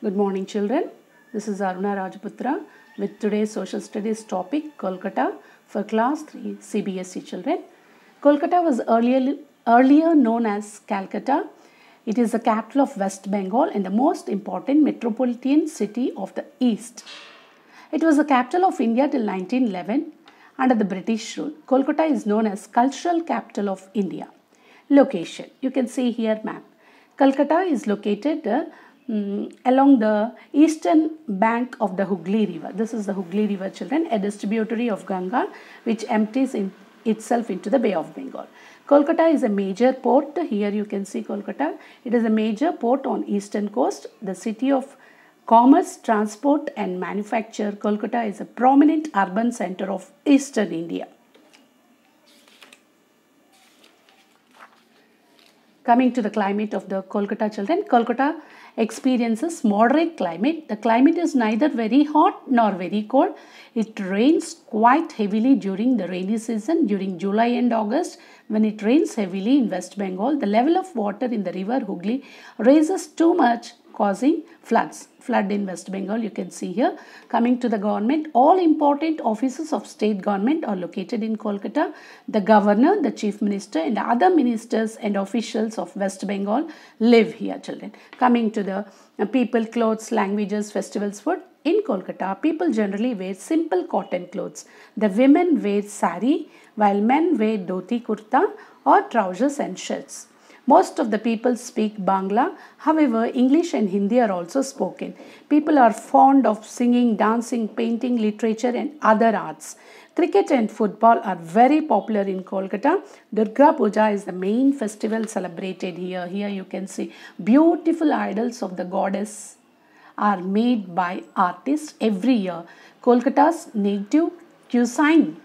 Good morning, children. This is Aruna Rajaputra with today's social studies topic Kolkata for class 3 CBSE children. Kolkata was earlier, earlier known as Calcutta. It is the capital of West Bengal and the most important metropolitan city of the East. It was the capital of India till 1911 under the British rule. Kolkata is known as cultural capital of India. Location. You can see here map. Kolkata is located uh, mm, along the eastern bank of the Hooghly River. This is the Hooghly River, children, a distributary of Ganga which empties in itself into the Bay of Bengal. Kolkata is a major port. Here you can see Kolkata. It is a major port on eastern coast. The city of commerce, transport and manufacture. Kolkata is a prominent urban center of eastern India. Coming to the climate of the Kolkata children, Kolkata experiences moderate climate. The climate is neither very hot nor very cold. It rains quite heavily during the rainy season during July and August. When it rains heavily in West Bengal, the level of water in the river Hooghly raises too much causing floods. Flood in West Bengal, you can see here. Coming to the government, all important offices of state government are located in Kolkata. The governor, the chief minister, and other ministers and officials of West Bengal live here, children. Coming to the uh, people, clothes, languages, festivals, food. In Kolkata, people generally wear simple cotton clothes. The women wear sari, while men wear dhoti kurta or trousers and shirts. Most of the people speak Bangla, however, English and Hindi are also spoken. People are fond of singing, dancing, painting, literature, and other arts. Cricket and football are very popular in Kolkata. Durga Puja is the main festival celebrated here. Here you can see beautiful idols of the goddess are made by artists every year. Kolkata's native cuisine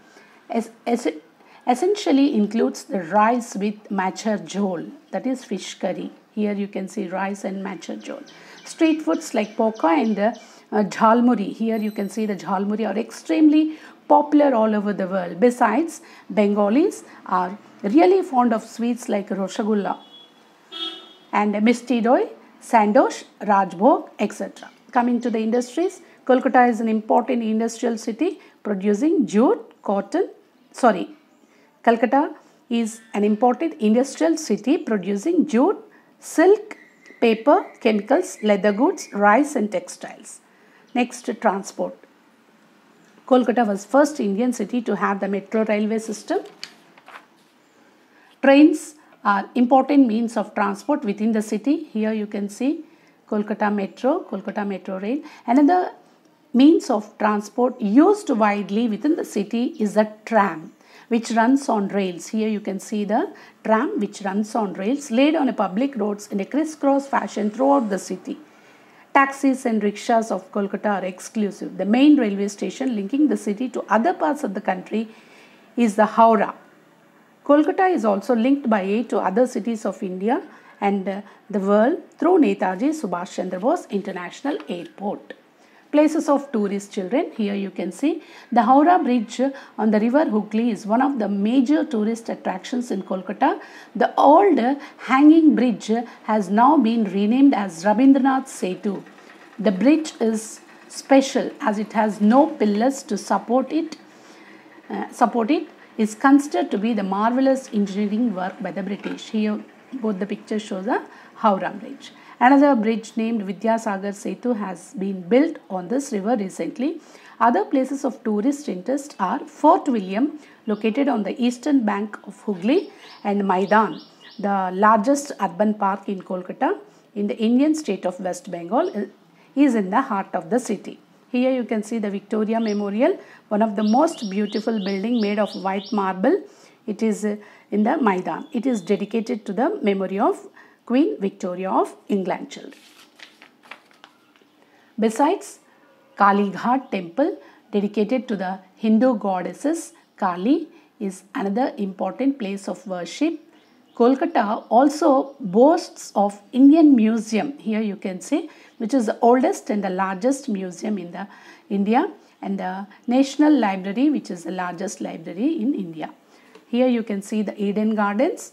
essentially includes the rice with machar jhol, that is fish curry. Here you can see rice and machar jhol. Street foods like poka and uh, jhalmuri. Here you can see the jhalmuri are extremely popular all over the world. Besides, Bengalis are really fond of sweets like roshagulla and misti doi, sandosh, rajbhog, etc. Coming to the industries, Kolkata is an important industrial city producing jute, cotton, sorry, Calcutta is an important industrial city producing jute, silk, paper, chemicals, leather goods, rice and textiles. Next, transport. Kolkata was first Indian city to have the metro railway system. Trains are important means of transport within the city. Here you can see Kolkata Metro, Kolkata Metro Rail. Another means of transport used widely within the city is the tram which runs on rails. Here you can see the tram which runs on rails laid on a public roads in a crisscross fashion throughout the city. Taxis and rickshaws of Kolkata are exclusive. The main railway station linking the city to other parts of the country is the Howrah. Kolkata is also linked by air to other cities of India and uh, the world through Netaji Subhash Chandra Bose International Airport. Places of tourist children. Here you can see the Howrah Bridge on the river Hooghly is one of the major tourist attractions in Kolkata. The old hanging bridge has now been renamed as Rabindranath Setu. The bridge is special as it has no pillars to support it. Uh, support it is considered to be the marvelous engineering work by the British. Here both the pictures show the Howrah Bridge. Another bridge named Vidyasagar Setu has been built on this river recently. Other places of tourist interest are Fort William, located on the eastern bank of Hooghly, and Maidan, the largest urban park in Kolkata, in the Indian state of West Bengal, is in the heart of the city. Here you can see the Victoria Memorial, one of the most beautiful building made of white marble. It is in the Maidan. It is dedicated to the memory of Queen Victoria of England children. Besides, Kali Ghat temple dedicated to the Hindu goddesses Kali is another important place of worship. Kolkata also boasts of Indian Museum. Here you can see which is the oldest and the largest museum in the India and the National Library which is the largest library in India. Here you can see the Eden Gardens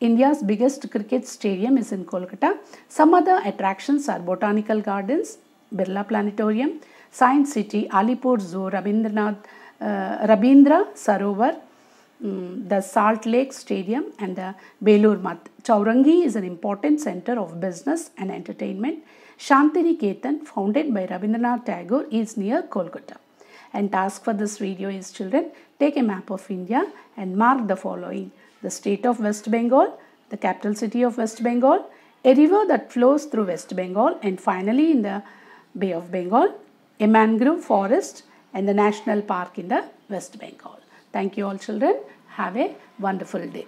India's biggest cricket stadium is in Kolkata. Some other attractions are botanical gardens, Birla Planetarium, Science City, Alipore Zoo, Rabindranath, uh, Rabindra Sarovar, um, the Salt Lake Stadium and the Belur Math. Chaurangi is an important center of business and entertainment. Shantiniketan, founded by Rabindranath Tagore, is near Kolkata. And task for this video is children, take a map of India and mark the following. The state of West Bengal, the capital city of West Bengal, a river that flows through West Bengal and finally in the Bay of Bengal, a mangrove forest and the national park in the West Bengal. Thank you all children. Have a wonderful day.